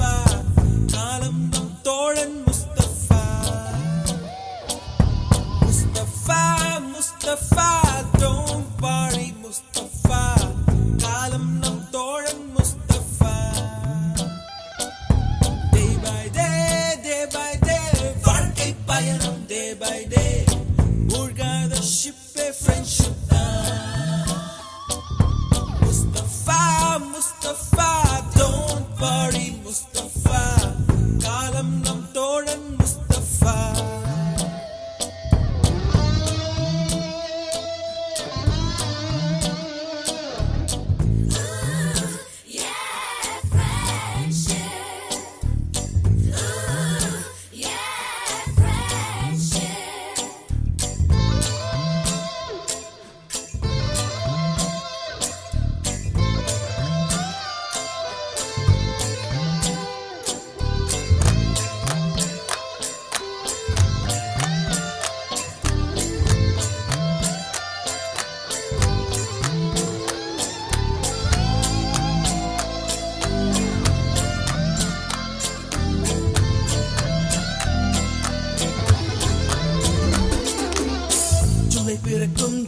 vibe.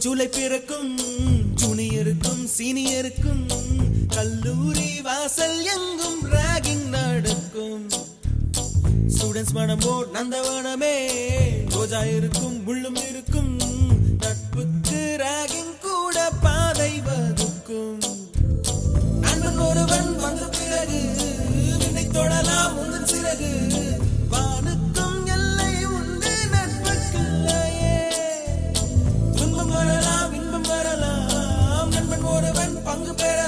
July பிறக்கும் ஜூனியருக்கும் சீனியருக்கும் கல்லூரி வாசல் எங்கும் ராகிங் நடக்கும். ஸ்டூடெண்ட்ஸ் மனமோ நந்தவனமே ரோஜா இருக்கும் முள்ளும் இருக்கும் நட்புக்கு ராகிங் பங்கு பெற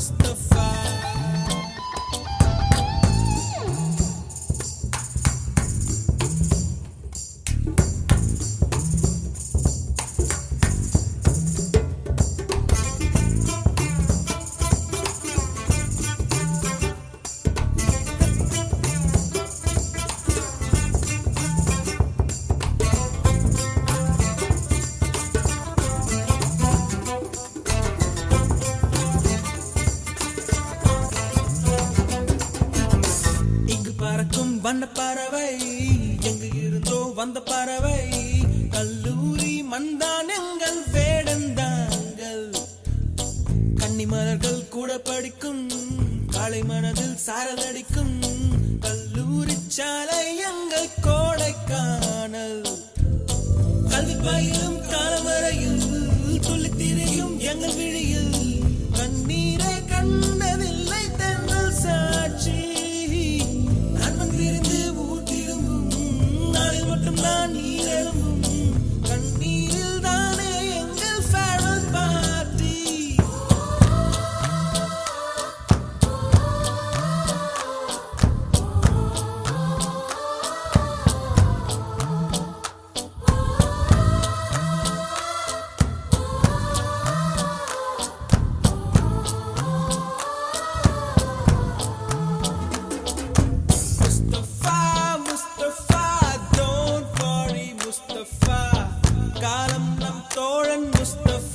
just the வண்ண பறவை. எங்கு இருந்தோ வந்த பறவை. கல்லூரி மந்தான் எங்கள் வேடந்தாங்கள் கன்னிமலர்கள் கூட படிக்கும் காலை மனதில் சாரலடிக்கும். கல்லூரி சாலை எங்கள் கோடைக்கானல். கல்வி பயிலும் காலவரையும் Mustafa